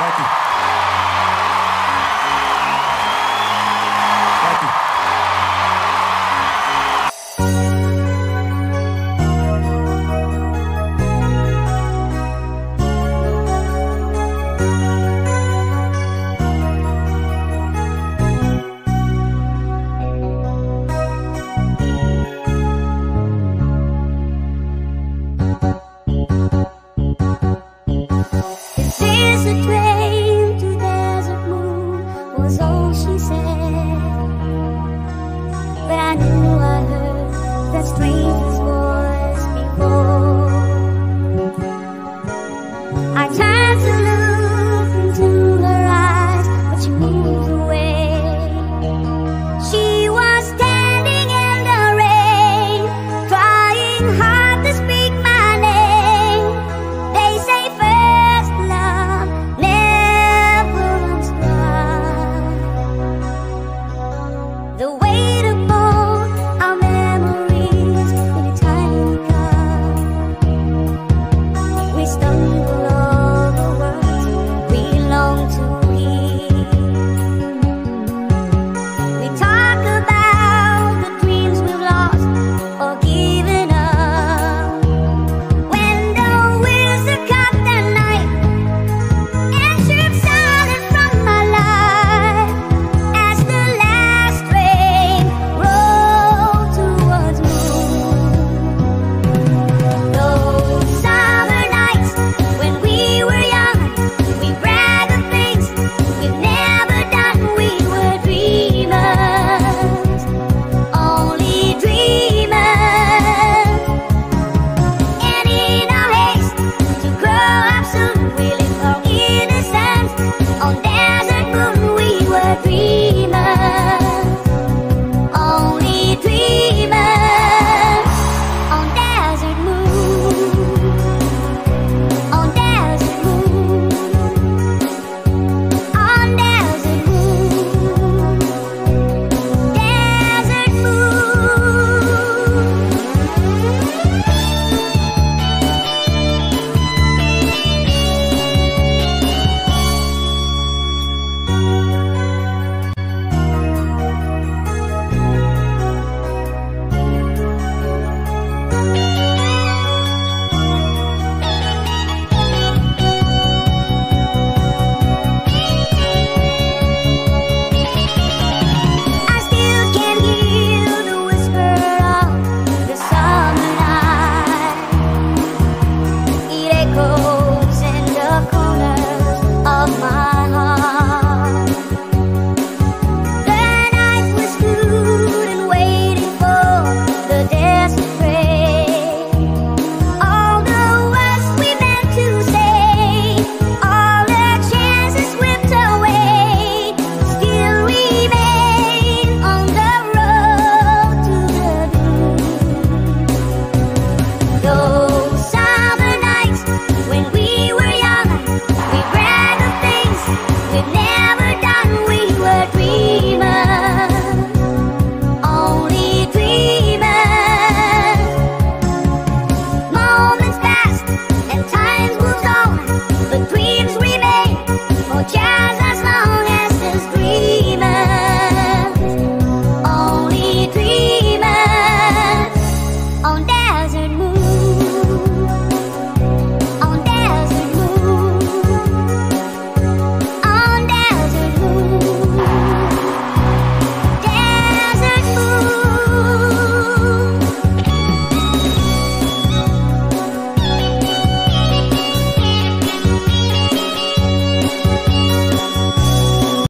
Thank you. All she said. But I knew I heard that strange